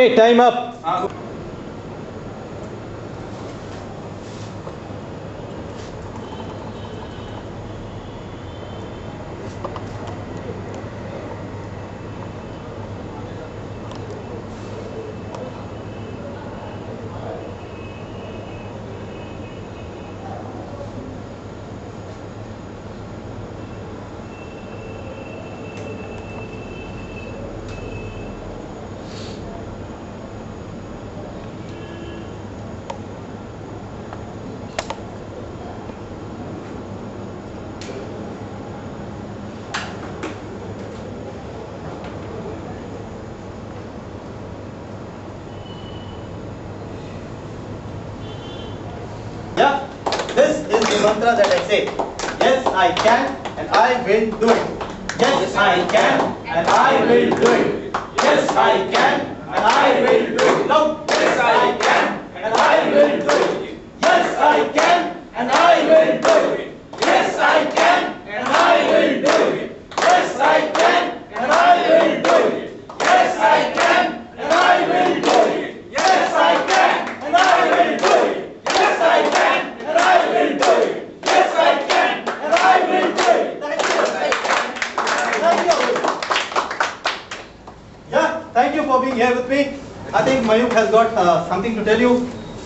Okay, time up. Uh, Yeah, this is the mantra that I say. Yes, I can and I will do it. Yes, I can and I will do it. Yes, I can and I will do it. Now, yes, I can and I will do it. For being here with me. I think Mayuk has got uh, something to tell you.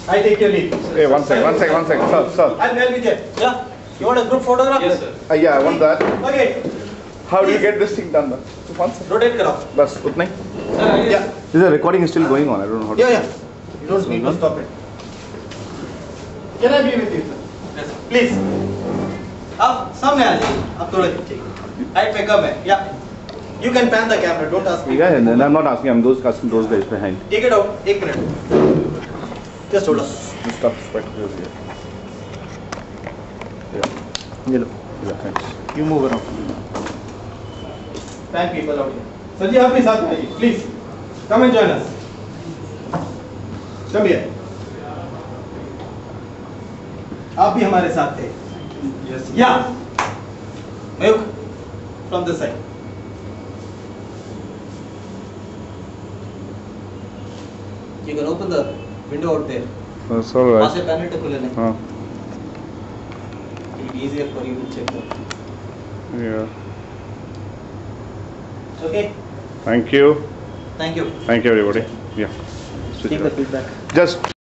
I take your lead. Hey, one second, one second, one second, sir, sir. I'll, I'll be there. Yeah. You want a group photograph? Yes, sir. Uh, yeah, I want that. Okay. How do you get this thing done? One second. Rotate karo. बस उतना ही Yeah. Is the recording still going on? I don't know how to. Yeah, yeah. You don't need to stop it. Can I be with you, sir? Yes, sir. Please आप सामने आ जाइए आप थोड़ा ठीक height पे कम है या you can pan the camera don't ask me Yeah, and I'm not asking. I'm those those guys behind. Take it out एक minute just hold This stuff is here. Yeah. Yeah. Yeah. Thanks. You move around pan people out sir जी आप भी साथ में आइए please come and join us come here आप भी हमारे साथ थे Yes. या Mayuk from this side You can open the window out there. Oh, That's all right. Huh. It'll be easier for you to check out. Yeah. Okay. Thank you. Thank you. Thank you, everybody. Yeah. Switch Take the feedback. Just.